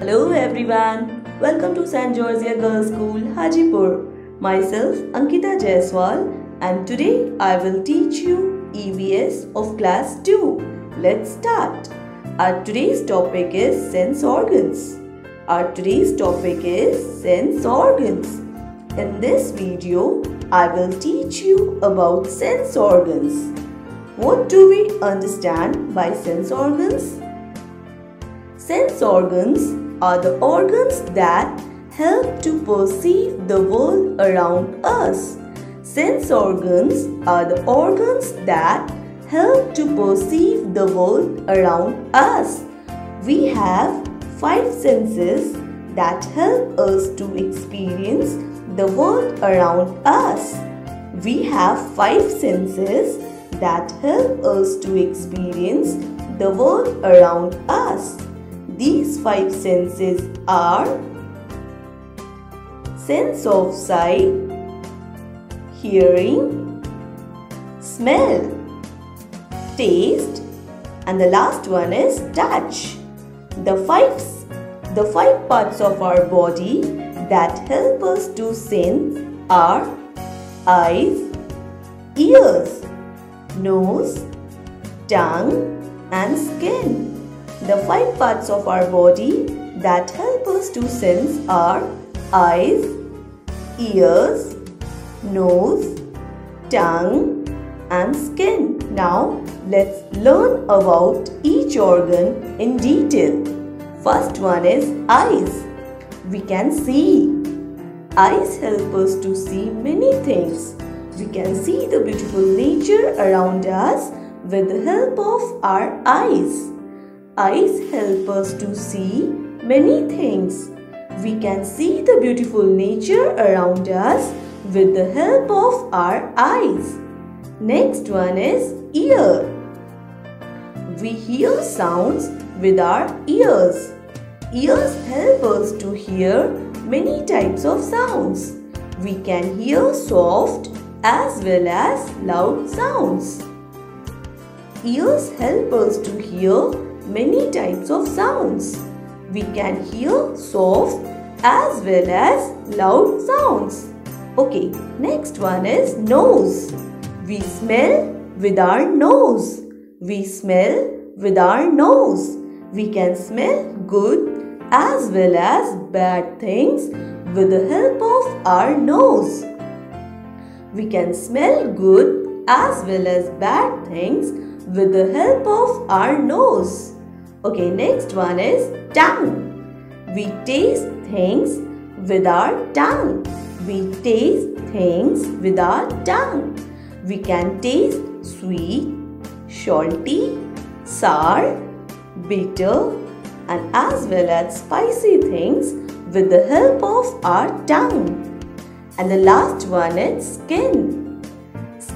Hello everyone, welcome to St. Georgia Girls School, Hajipur. Myself Ankita Jaiswal and today I will teach you EVS of class 2. Let's start. Our today's topic is sense organs. Our today's topic is sense organs. In this video, I will teach you about sense organs. What do we understand by sense organs? Sense organs are the organs that help to perceive the world around us. Sense organs are the organs that help to perceive the world around us. We have five senses that help us to experience the world around us. We have five senses that help us to experience the world around us. These five senses are sense of sight, hearing, smell, taste and the last one is touch. The five, the five parts of our body that help us to sense are eyes, ears, nose, tongue and skin. The five parts of our body that help us to sense are eyes, ears, nose, tongue and skin. Now let's learn about each organ in detail. First one is eyes. We can see. Eyes help us to see many things. We can see the beautiful nature around us with the help of our eyes. Eyes help us to see many things. We can see the beautiful nature around us with the help of our eyes. Next one is ear. We hear sounds with our ears. Ears help us to hear many types of sounds. We can hear soft as well as loud sounds. Ears help us to hear many types of sounds. We can hear soft as well as loud sounds. Okay, next one is nose. We smell with our nose. We smell with our nose. We can smell good as well as bad things with the help of our nose. We can smell good as well as bad things with the help of our nose. Okay, next one is tongue. We taste things with our tongue. We taste things with our tongue. We can taste sweet, salty, sour, bitter and as well as spicy things with the help of our tongue. And the last one is skin.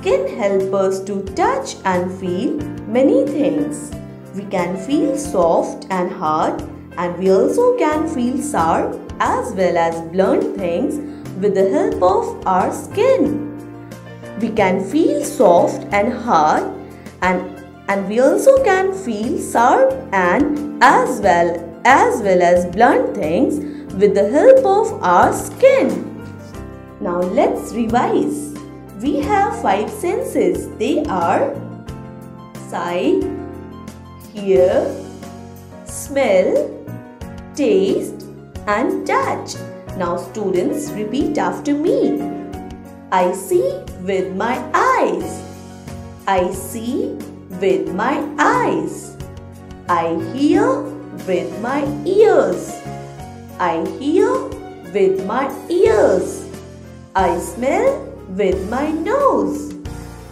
Skin helps us to touch and feel many things. We can feel soft and hard and we also can feel sharp as well as blunt things with the help of our skin. We can feel soft and hard and, and we also can feel sharp and as well as well as blunt things with the help of our skin. Now let's revise. We have five senses. They are sight, hear, smell, taste and touch. Now students repeat after me. I see with my eyes. I see with my eyes. I hear with my ears. I hear with my ears. I smell with my nose.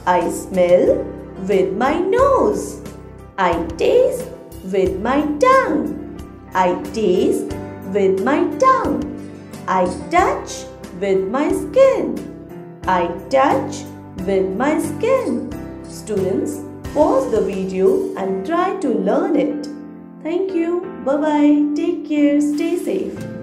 I smell with my nose. I taste with my tongue. I taste with my tongue. I touch with my skin. I touch with my skin. Students, pause the video and try to learn it. Thank you. Bye bye. Take care. Stay safe.